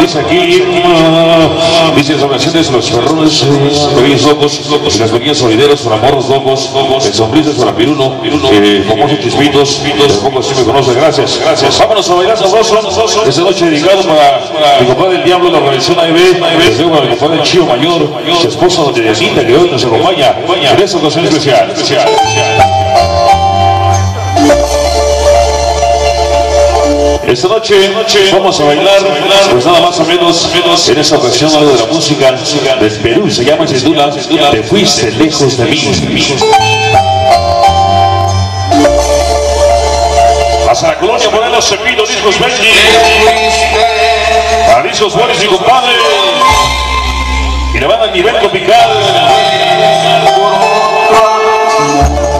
dice aquí, dice las oraciones, los perrones, eh, pequeños locos, y las pequeñas solideros, para morros locos, el sombristas para Piruno, eh, famosos chispitos, de poco así me conoce, gracias, gracias. Vámonos a bailar sabroso, esta noche dedicado para mi compadre el Diablo, la organización AEB, desde luego para mi compadre Chío Mayor, su esposa doña Yacinta, que hoy nos acompaña en esta ocasión especial. especial. Esta noche, vamos a bailar, pues nada más o menos, menos en esta ocasión algo de la música del Perú, se llama, se titula, Te fuiste lejos de mí. Hasta la colonia Morelos Cepillo, discos Benji, para discos Juárez y compadre, y le van al nivel tropical,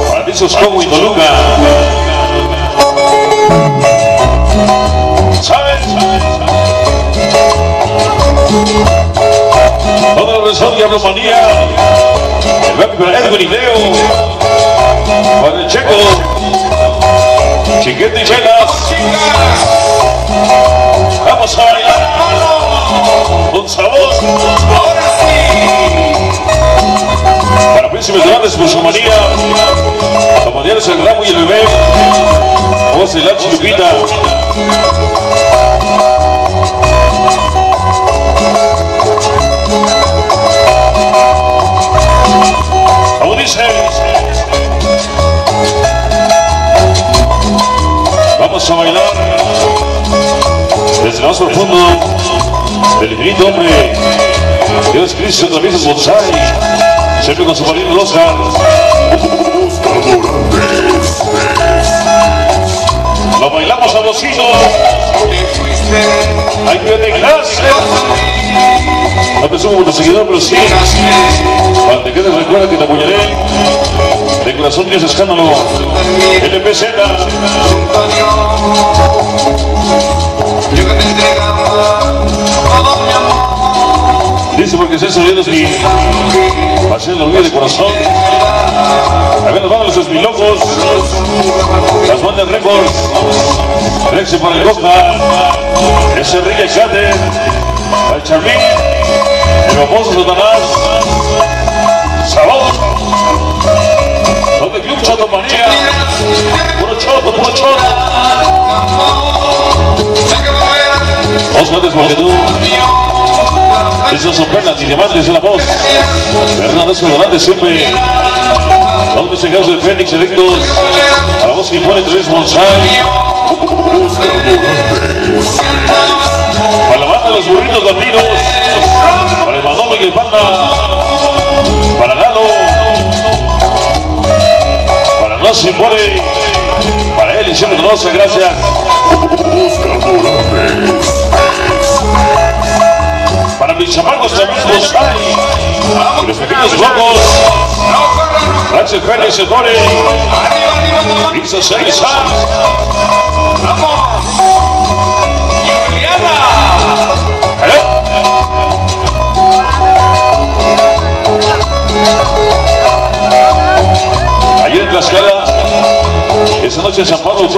para discos Cobo y Toluca. Todo lo de Diablo Manía, el para Edwin y Leo, para el Checo, Chiquete y Velas. Vamos a bailar. Con sabor. Para Príncipes Grandes por su manía, Familiares el Ramo y el Bebé, Voz de la profundo del infinito hombre. Dios Cristo atraviesa bonsai, siempre con su marido Oscar. Lo bailamos a hijos. Hay que dejarse. No te subo como seguidor, pero sí. Cuando te quedes, recuerda que te apoyaré. De corazón tienes escándalo. LPZ. Porque César Uriel es mi pasión, orgullo de corazón. También nos van los locos, las bandas Records, Rexy para el Coca, ese Enrique Cate, el Charmín, el famoso Satanás, Sabor, donde Club Chato Manía, puro choto, puro choto. Oscar de Esmaquetú, esos son penas y diamantes en la voz. Siempre. Caso de Fénix Electos. A la voz que pone tres Monsai. Para la banda de los burritos latinos. Para el Manolo y el Panda. Para Lalo. Para Rossi Pone. Para él y siempre gracias. Mis chamacos también los. Y pequeños locos. Gracias, Félix, se pone. Hizo seis Ayer en Tlaxcala, esa noche San Pablo,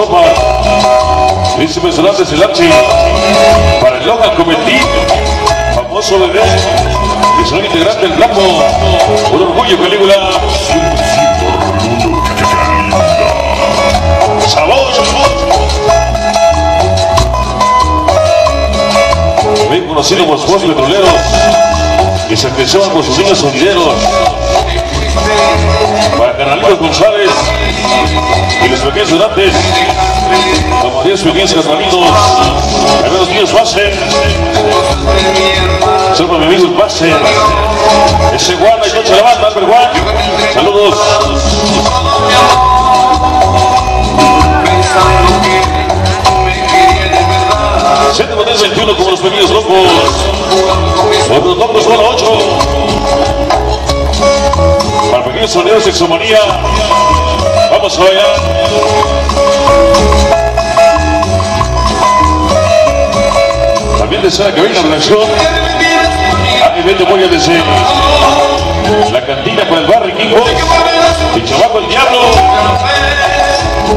Solante Selachi, para el Logan Cometí, famoso bebé, integrante del campo, un orgullo película. Sabor, Bien conocido por sus petroleros, que se atencionan con sus niños sonideros. Para Carnalitos González y los pequeños donantes, como 10 pequeños carnalitos, a ver los niños pasen. Solo para mi amigo el pase. Ese Juan, el coche de la banda, Juan. Saludos. Siete con 21 como los pequeños locos. Otros locos con 8. Para pequeños sonidos de exomanía. Vamos a También desea que venga la relación a nivel de Moya desde la cantina con el barrio King Box, el chavaco el diablo,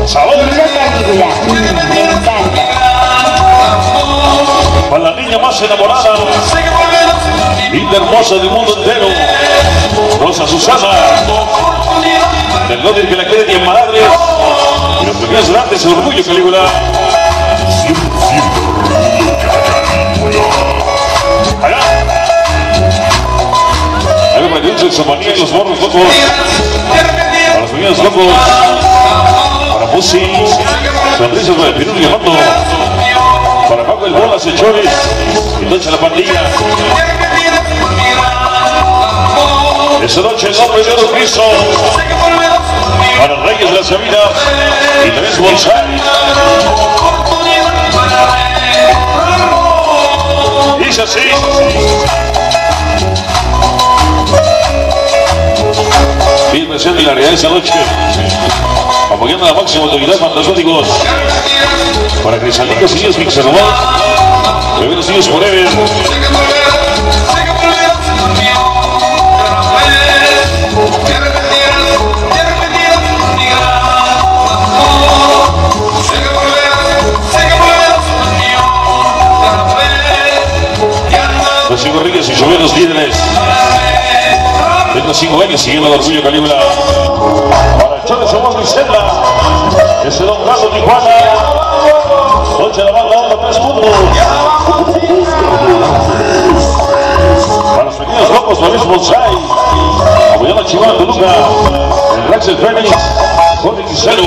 sabor. Para la niña más enamorada, linda hermosa del mundo entero, Rosa Susana, del Lodin que la quiere ni en madre, y los pequeños grandes, el orgullo Calígula. Su los morros locos. Para los pequeños locos. Para Pussy. Sonrisas para el Armando. Para Paco el Bolas, el Chores. Y Noche la pandilla. Esa noche el nombre de Dios Cristo. Para Reyes de la Sabina. Y Tres Bonsai. Dice así. Bien presente la realidad esa noche. Apoyando a la máxima autoridad fantásticos. Para Crisalitos y Dios Mixer Robot. Beberos Dios Forever. número 5 años, siguiendo el orgullo calibra. Para el Chole Somos ese Don Gato Tijuana, Noche de la banda, dando tres puntos. Para los pequeños locos, Luis Bonsai, apoyando a Chivana Toluca, el Raxel Phoenix, Jorge Quisero.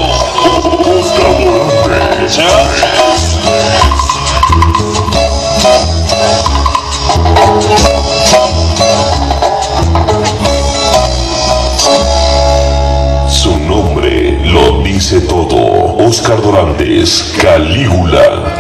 es Calígula.